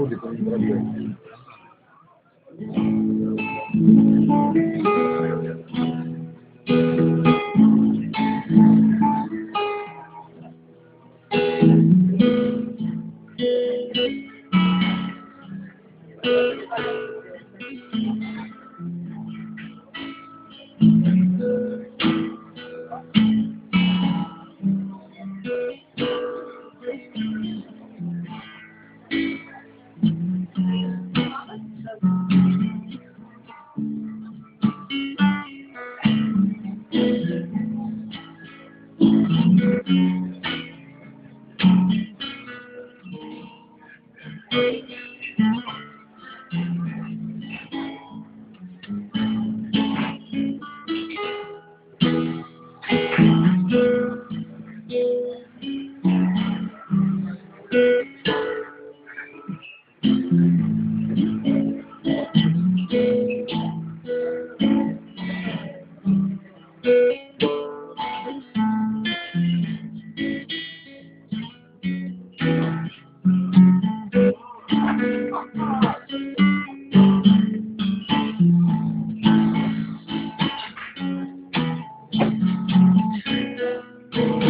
público. Di Thank you.